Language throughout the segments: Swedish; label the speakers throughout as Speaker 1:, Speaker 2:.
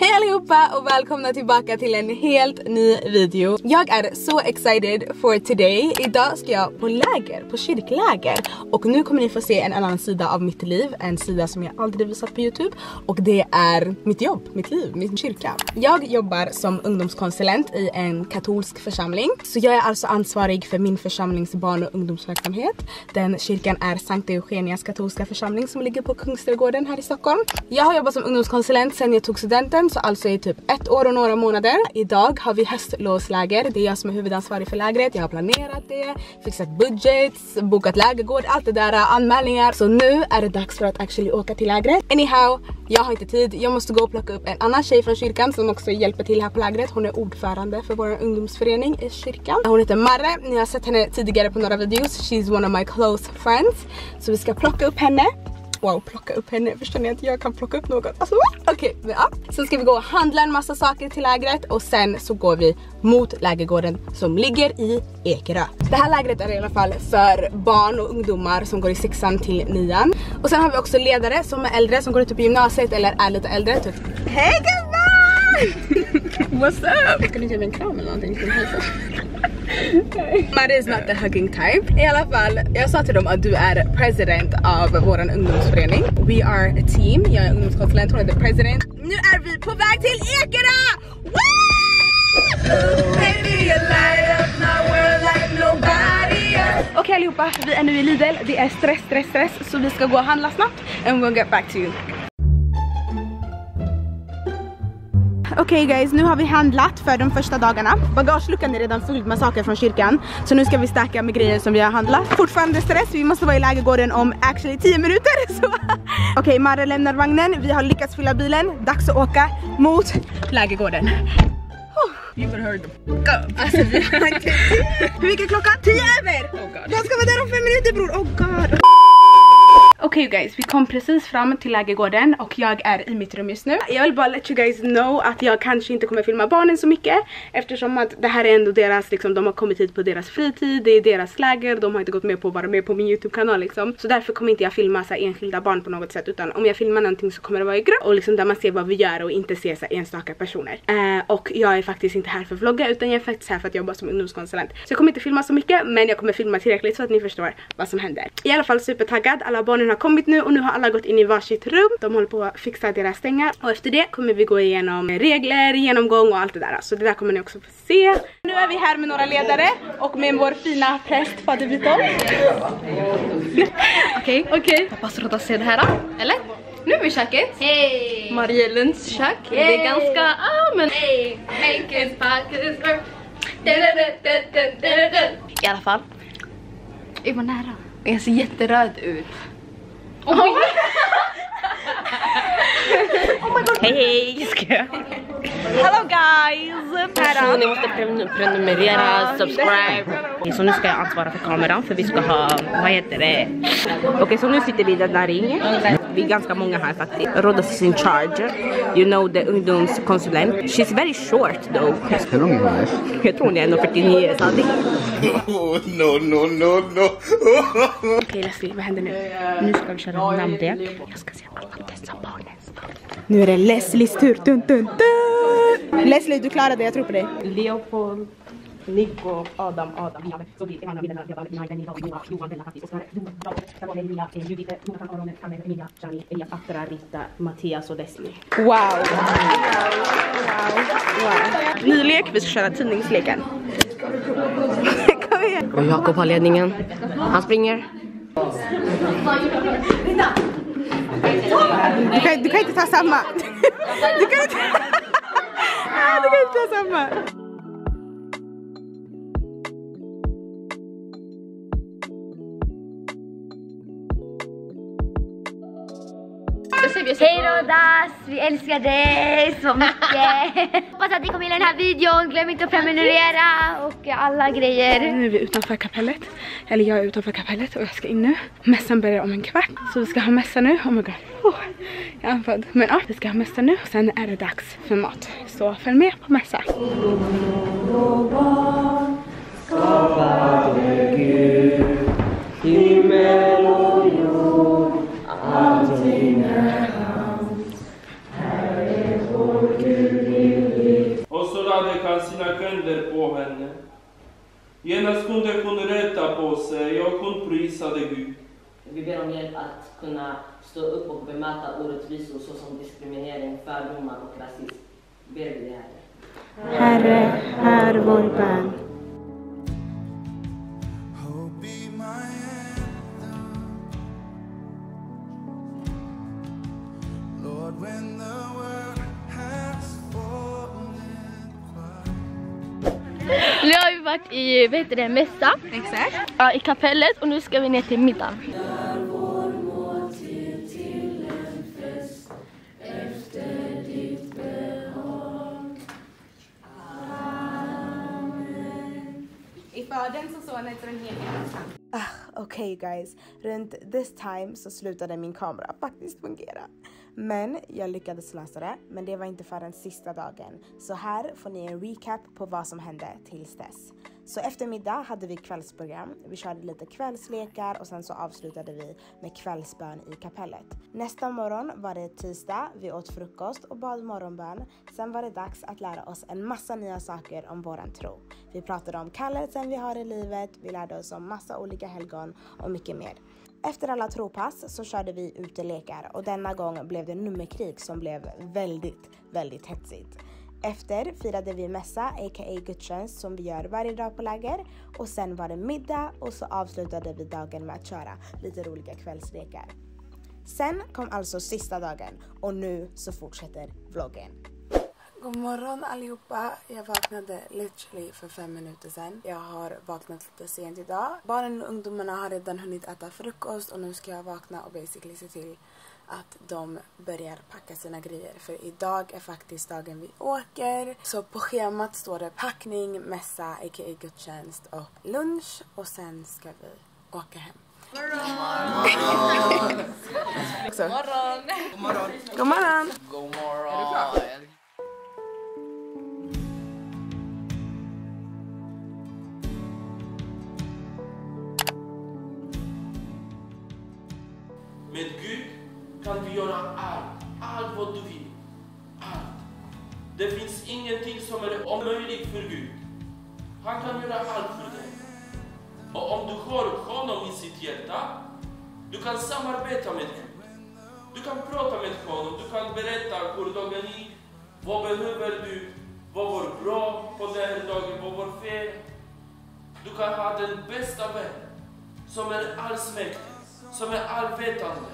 Speaker 1: Hej allihopa och välkomna tillbaka till en helt ny video. Jag är så excited for today. Idag ska jag på läger, på kyrkläger. Och nu kommer ni få se en annan sida av mitt liv. En sida som jag aldrig visat på youtube. Och det är mitt jobb, mitt liv, min kyrka. Jag jobbar som ungdomskonsulent i en katolsk församling. Så jag är alltså ansvarig för min församlings barn och ungdomsverksamhet. Den kyrkan är Sankta Eugenias katolska församling som ligger på Kungsträdgården här i Stockholm. Jag har jobbat som ungdomskonsulent sedan jag tog studenten så alltså i typ ett år och några månader. Idag har vi höstlovsläger. Det är jag som är huvudansvarig för lägret. Jag har planerat det, fixat budgets, bokat lägergård, allt det där, anmälningar. Så nu är det dags för att actually åka till lägret. Anyhow, jag har inte tid. Jag måste gå och plocka upp en annan tjej från kyrkan som också hjälper till här på lägret. Hon är ordförande för vår ungdomsförening i kyrkan. Hon heter Marre. Ni har sett henne tidigare på några videos. She's one of my close friends. Så vi ska plocka upp henne wow plocka upp henne. Förstår ni att jag kan plocka upp något? Alltså okej, okay, ja. Sen ska vi gå och handla en massa saker till lägret och sen så går vi mot lägergården som ligger i Ekerö. Det här lägret är i alla fall för barn och ungdomar som går i sexan till nian. Och sen har vi också ledare som är äldre som går ut på gymnasiet eller är lite äldre. Typ. Hej gumman! What's up? Ska du ge mig en kram eller någonting? Marie is not the hugging type. I alla fall, jag sa till dem att du är president av våran ungdomsförening. We are a team. Jag är ungdomskonsulent, hon är the president. Nu är vi på väg till Ekerö! Okej okay, allihopa, vi är nu i Lidl. Det är stress, stress, stress. Så vi ska gå och handla snabbt. And we'll get back to you. Okej okay guys, nu har vi handlat för de första dagarna. Bagageluckan är redan fylld med saker från kyrkan. Så nu ska vi stacka med grejer som vi har handlat. Fortfarande stress, vi måste vara i lägergården om actually 10 minuter. Okej, okay, Marre lämnar vagnen. Vi har lyckats fylla bilen. Dags att åka mot lägergården.
Speaker 2: You would heard the go.
Speaker 1: Alltså, Hur mycket är klockan? 10 över! Oh God. Jag ska vara där om 5 minuter bror, oh god. Okej okay guys, vi kom precis fram till lägergården och jag är i mitt rum just nu. Jag vill bara let you guys know att jag kanske inte kommer filma barnen så mycket eftersom att det här är ändå deras, liksom, de har kommit hit på deras fritid, det är deras läger, de har inte gått med på att vara med på min YouTube-kanal liksom. Så därför kommer inte jag filma så här, enskilda barn på något sätt utan om jag filmar någonting så kommer det vara i grupp och liksom där man ser vad vi gör och inte ser så här, enstaka personer. Uh, och jag är faktiskt inte här för att vlogga utan jag är faktiskt här för att jobba som ungdomskonsulent. Så jag kommer inte filma så mycket men jag kommer filma tillräckligt så att ni förstår vad som händer. I alla fall supertaggad, alla barnen har kommit nu och nu har alla gått in i varsitt rum. De håller på att fixa deras stängar och efter det kommer vi gå igenom regler, genomgång och allt det där. Så det där kommer ni också få se. Nu är vi här med några ledare och med vår fina präst Fader Vito.
Speaker 3: Okej, okej. Hoppas du att se det här, eller? Nu är vi i köket.
Speaker 4: Hej!
Speaker 3: Mariellens kök. Hey. Det är ganska, ah men...
Speaker 4: Hej!
Speaker 3: I alla fall. Vi var nära. Jag ser jätteröd ut. Oh my god! oh my god! Hej hej! Ska jag?
Speaker 1: Hello guys!
Speaker 3: Så ni måste prenumerera, subscribe. Okay, så nu ska jag ansvara för kameran för vi ska ha, vad heter det? Okej okay, så nu sitter vi i den där ringen. Vi är ganska många här faktiskt. Rhodas is in charge. You know the ungdomskonsulent. She's very short though.
Speaker 5: Hur lång är hon?
Speaker 3: Jag tror hon är 1,49 sanning.
Speaker 5: Oh, no, no, no, no.
Speaker 1: Okej okay, Leslie, vad händer nu? Nu ska vi köra namnlek. Jag ska se alla dessa barnen. Nu är det Leslies tur. Dun, dun, dun. Leslie, du klarar det. Jag tror på dig.
Speaker 3: Leopold. Nico, Adam, Adam, Sofie, Johanna, Wilhelm, Johan, Johan, Johan, Bella, Kattis, Oskar, Johan, Emilia, Judith, Jonathan, Aron, Kamel, Emilia, Jani, Elias, Afra, Rita, Mattias och Leslie.
Speaker 1: Wow! Wow! wow. Ny lek, vi ska köra tidningsleken. Kom igen!
Speaker 3: Och Jakob har ledningen. Han springer.
Speaker 1: Du kan, du kan inte ta samma. Du kan inte, du kan inte ta samma.
Speaker 4: Hej Rodas, vi älskar dig så mycket. Hoppas att ni kommer gilla den här videon, glöm inte att prenumerera och alla grejer.
Speaker 1: Nu är vi utanför kapellet, eller jag är utanför kapellet och jag ska in nu. Mässan börjar om en kvart, så vi ska ha mässa nu. Oh my god, oh, jag är andfådd. Men ja, vi ska ha mässa nu och sen är det dags för mat. Så följ med på mässa.
Speaker 6: Kallade han sina kunder på henne. Genast kunde hon rätta på sig och hon prisade Gud.
Speaker 7: Vi ber om hjälp att kunna stå upp och bemöta orättvisor såsom diskriminering, fördomar och rasism. Ber vi det Herre.
Speaker 8: Herre, hör vår bön.
Speaker 9: Vi varit i vad heter det, mässa.
Speaker 10: Exakt.
Speaker 9: Ja, i kapellet och nu ska vi ner till middagen.
Speaker 10: I Faderns och Sonens och den helige Andens namn. Ah, Okej guys, runt this time så slutade min kamera faktiskt fungera. Men jag lyckades lösa det, men det var inte förrän sista dagen. Så här får ni en recap på vad som hände tills dess. Så eftermiddag hade vi kvällsprogram, vi körde lite kvällslekar och sen så avslutade vi med kvällsbön i kapellet. Nästa morgon var det tisdag, vi åt frukost och bad morgonbön. Sen var det dags att lära oss en massa nya saker om våran tro. Vi pratade om kallelsen vi har i livet, vi lärde oss om massa olika helgon och mycket mer. Efter alla tropass så körde vi utelekar och denna gång blev det nummerkrig som blev väldigt, väldigt hetsigt. Efter firade vi mässa, a.k.a. gudstjänst som vi gör varje dag på läger och sen var det middag och så avslutade vi dagen med att köra lite roliga kvällslekar. Sen kom alltså sista dagen och nu så fortsätter vloggen. God morgon allihopa! Jag vaknade literally för fem minuter sedan. Jag har vaknat lite sent idag. Barnen och ungdomarna har redan hunnit äta frukost och nu ska jag vakna och basically se till att de börjar packa sina grejer. För idag är faktiskt dagen vi åker. Så på schemat står det packning, mässa, a.k.a. gudstjänst och lunch och sen ska vi åka hem. God morgon! God morgon! God morgon!
Speaker 11: God morgon!
Speaker 6: Det finns ingenting som är omöjligt för Gud. Han kan göra allt för dig. Och om du har honom i sitt hjärta, du kan samarbeta med Gud. Du kan prata med honom, du kan berätta hur dagen gick, vad behöver du, vad var bra på den här dagen, vad var fel. Du kan ha den bästa vän som är allsmäktig, som är allvetande,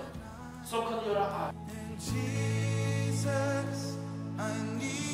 Speaker 6: som kan göra allt.
Speaker 12: Jesus, I need